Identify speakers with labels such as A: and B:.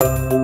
A: you.